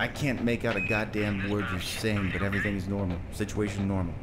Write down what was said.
I can't make out a goddamn word you're saying, but everything's normal. Situation normal.